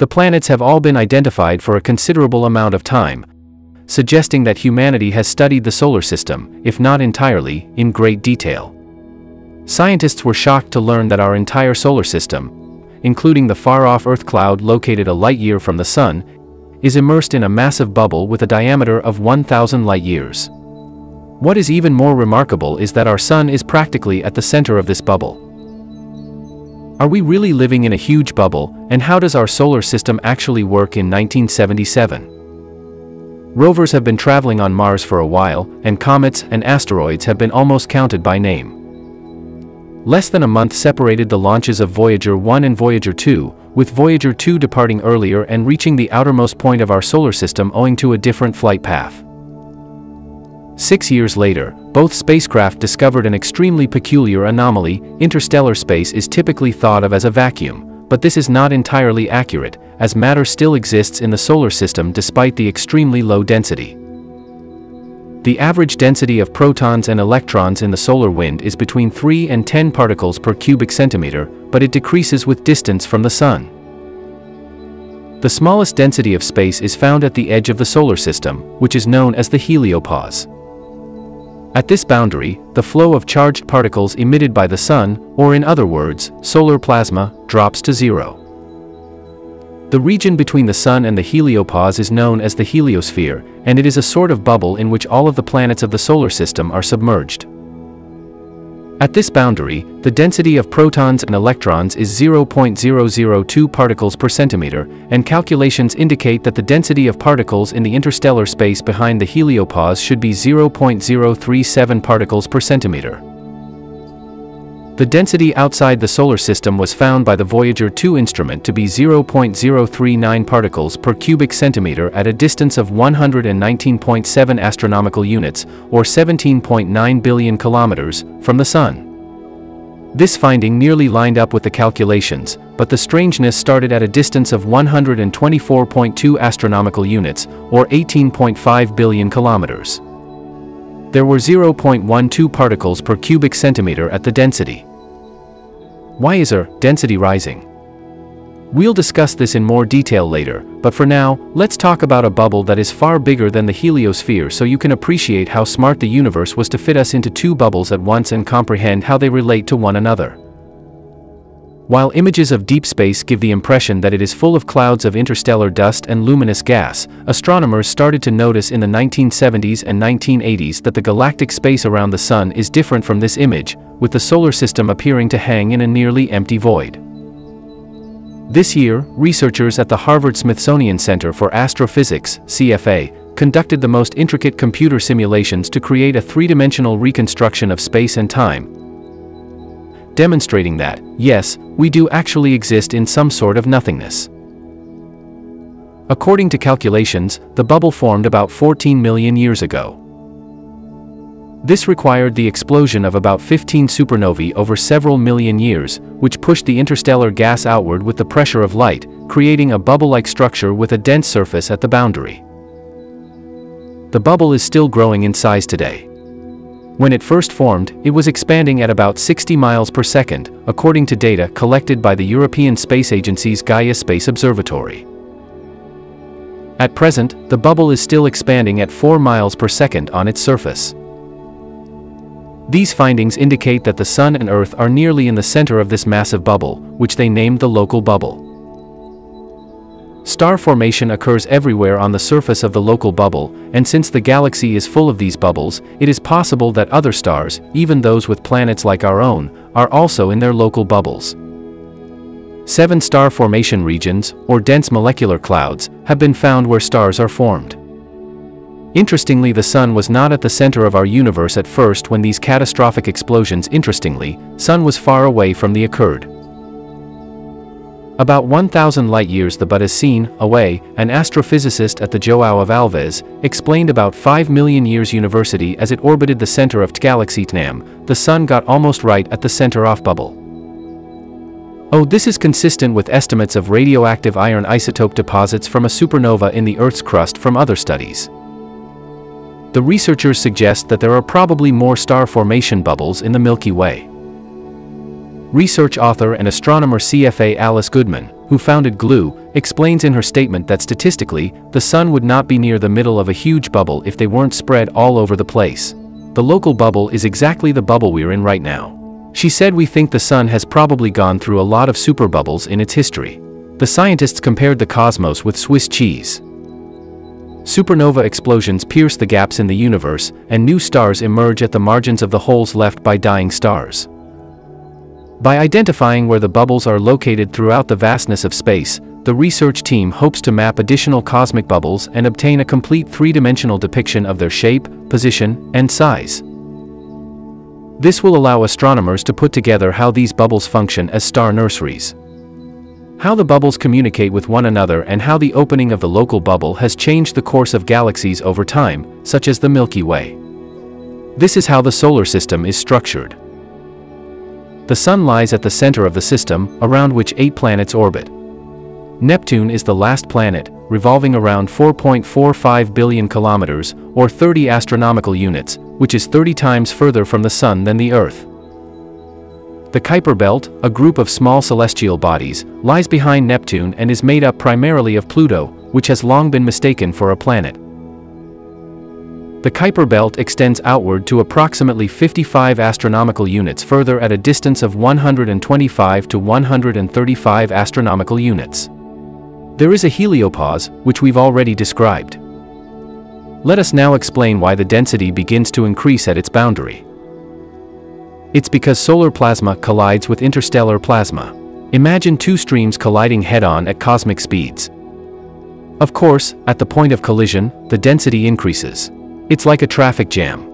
The planets have all been identified for a considerable amount of time, suggesting that humanity has studied the solar system, if not entirely, in great detail. Scientists were shocked to learn that our entire solar system, including the far-off Oort cloud located a light-year from the Sun, is immersed in a massive bubble with a diameter of 1,000 light-years. What is even more remarkable is that our Sun is practically at the center of this bubble. Are we really living in a huge bubble, and how does our solar system actually work in 1977? Rovers have been traveling on Mars for a while, and comets and asteroids have been almost counted by name. Less than a month separated the launches of Voyager 1 and Voyager 2, with Voyager 2 departing earlier and reaching the outermost point of our solar system owing to a different flight path. Six years later, both spacecraft discovered an extremely peculiar anomaly. Interstellar space is typically thought of as a vacuum, but this is not entirely accurate, as matter still exists in the solar system despite the extremely low density. The average density of protons and electrons in the solar wind is between 3 and 10 particles per cubic centimeter, but it decreases with distance from the Sun. The smallest density of space is found at the edge of the solar system, which is known as the heliopause. At this boundary, the flow of charged particles emitted by the Sun, or in other words, solar plasma, drops to zero. The region between the Sun and the heliopause is known as the heliosphere, and it is a sort of bubble in which all of the planets of the solar system are submerged. At this boundary, the density of protons and electrons is 0.002 particles per centimeter, and calculations indicate that the density of particles in the interstellar space behind the heliopause should be 0.037 particles per centimeter. The density outside the solar system was found by the Voyager 2 instrument to be 0.039 particles per cubic centimeter at a distance of 119.7 astronomical units, or 17.9 billion kilometers, from the Sun. This finding nearly lined up with the calculations, but the strangeness started at a distance of 124.2 astronomical units, or 18.5 billion kilometers. There were 0.12 particles per cubic centimeter at the density. Why is our density rising? We'll discuss this in more detail later, but for now, let's talk about a bubble that is far bigger than the heliosphere so you can appreciate how smart the universe was to fit us into two bubbles at once and comprehend how they relate to one another. While images of deep space give the impression that it is full of clouds of interstellar dust and luminous gas, astronomers started to notice in the 1970s and 1980s that the galactic space around the Sun is different from this image, with the solar system appearing to hang in a nearly empty void. This year, researchers at the Harvard Smithsonian Center for Astrophysics, CFA, conducted the most intricate computer simulations to create a three-dimensional reconstruction of space and time, demonstrating that, yes, we do actually exist in some sort of nothingness. According to calculations, the bubble formed about 14 million years ago. This required the explosion of about 15 supernovae over several million years, which pushed the interstellar gas outward with the pressure of light, creating a bubble-like structure with a dense surface at the boundary. The bubble is still growing in size today. When it first formed, it was expanding at about 60 miles per second, according to data collected by the European Space Agency's Gaia Space Observatory. At present, the bubble is still expanding at 4 miles per second on its surface. These findings indicate that the Sun and Earth are nearly in the center of this massive bubble, which they named the local bubble. Star formation occurs everywhere on the surface of the local bubble, and since the galaxy is full of these bubbles, it is possible that other stars, even those with planets like our own, are also in their local bubbles. Seven star formation regions, or dense molecular clouds, have been found where stars are formed. Interestingly the Sun was not at the center of our universe at first when these catastrophic explosions interestingly, Sun was far away from the occurred. About 1,000 light-years the but is seen, away, an astrophysicist at the Joao of Alves, explained about 5 million years university as it orbited the center of galaxy TNAM, the Sun got almost right at the center off bubble. Oh this is consistent with estimates of radioactive iron isotope deposits from a supernova in the Earth's crust from other studies. The researchers suggest that there are probably more star formation bubbles in the Milky Way. Research author and astronomer CFA Alyssa Goodman, who founded GLUE, explains in her statement that statistically, the sun would not be near the middle of a huge bubble if they weren't spread all over the place. The local bubble is exactly the bubble we're in right now. She said we think the sun has probably gone through a lot of superbubbles in its history. The scientists compared the cosmos with Swiss cheese. Supernova explosions pierce the gaps in the universe, and new stars emerge at the margins of the holes left by dying stars. By identifying where the bubbles are located throughout the vastness of space, the research team hopes to map additional cosmic bubbles and obtain a complete three-dimensional depiction of their shape, position, and size. This will allow astronomers to put together how these bubbles function as star nurseries. How the bubbles communicate with one another and how the opening of the local bubble has changed the course of galaxies over time, such as the Milky Way. This is how the solar system is structured. The Sun lies at the center of the system, around which eight planets orbit. Neptune is the last planet, revolving around 4.45 billion kilometers, or 30 astronomical units, which is 30 times further from the Sun than the Earth. The Kuiper Belt, a group of small celestial bodies, lies behind Neptune and is made up primarily of Pluto, which has long been mistaken for a planet. The Kuiper Belt extends outward to approximately 55 astronomical units further at a distance of 125 to 135 astronomical units. There is a heliopause, which we've already described. Let us now explain why the density begins to increase at its boundary. It's because solar plasma collides with interstellar plasma. Imagine two streams colliding head-on at cosmic speeds. Of course, at the point of collision, the density increases. It's like a traffic jam.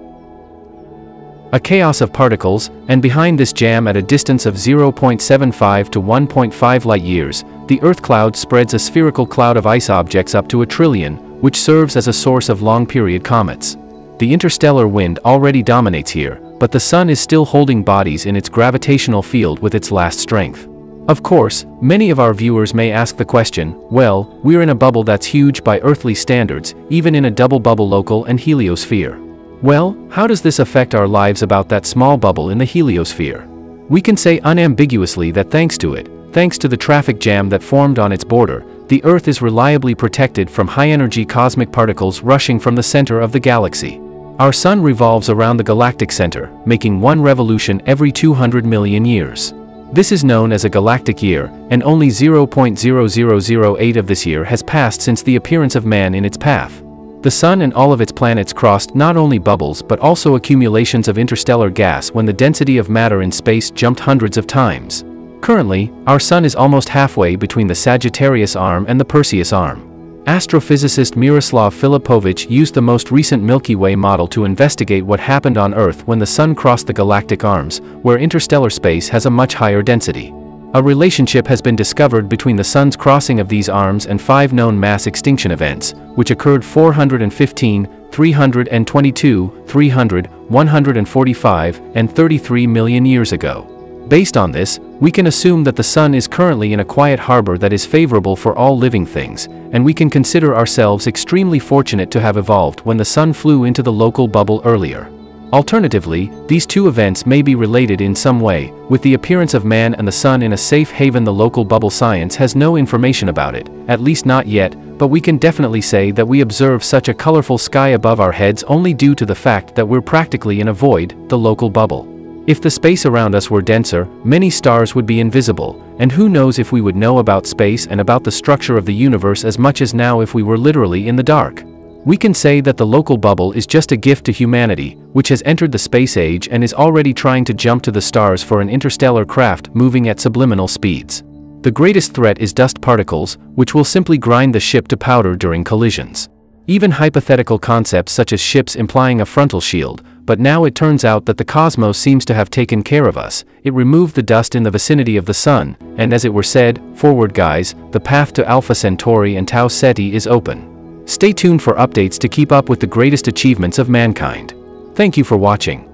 A chaos of particles, and behind this jam at a distance of 0.75 to 1.5 light-years, the Oort cloud spreads a spherical cloud of ice objects up to a trillion, which serves as a source of long-period comets. The interstellar wind already dominates here, but the Sun is still holding bodies in its gravitational field with its last strength. Of course, many of our viewers may ask the question, well, we're in a bubble that's huge by earthly standards, even in a double bubble local and heliosphere. Well, how does this affect our lives about that small bubble in the heliosphere? We can say unambiguously that thanks to it, thanks to the traffic jam that formed on its border, the Earth is reliably protected from high-energy cosmic particles rushing from the center of the galaxy. Our Sun revolves around the galactic center, making one revolution every 200 million years. This is known as a galactic year, and only 0.0008 of this year has passed since the appearance of man in its path. The Sun and all of its planets crossed not only bubbles but also accumulations of interstellar gas when the density of matter in space jumped hundreds of times. Currently, our Sun is almost halfway between the Sagittarius arm and the Perseus arm. Astrophysicist Miroslav Filipovich used the most recent Milky Way model to investigate what happened on Earth when the Sun crossed the galactic arms, where interstellar space has a much higher density. A relationship has been discovered between the Sun's crossing of these arms and five known mass extinction events, which occurred 415, 322, 300, 145, and 33 million years ago. Based on this, we can assume that the Sun is currently in a quiet harbor that is favorable for all living things, and we can consider ourselves extremely fortunate to have evolved when the Sun flew into the local bubble earlier. Alternatively, these two events may be related in some way, with the appearance of man and the Sun in a safe haven the local bubble science has no information about it, at least not yet, but we can definitely say that we observe such a colorful sky above our heads only due to the fact that we're practically in a void, the local bubble. If the space around us were denser, many stars would be invisible, and who knows if we would know about space and about the structure of the universe as much as now if we were literally in the dark. We can say that the local bubble is just a gift to humanity, which has entered the space age and is already trying to jump to the stars for an interstellar craft moving at subluminal speeds. The greatest threat is dust particles, which will simply grind the ship to powder during collisions. Even hypothetical concepts such as ships implying a frontal shield, but now it turns out that the cosmos seems to have taken care of us, it removed the dust in the vicinity of the sun, and as it were said, forward guys, the path to Alpha Centauri and Tau Ceti is open. Stay tuned for updates to keep up with the greatest achievements of mankind. Thank you for watching.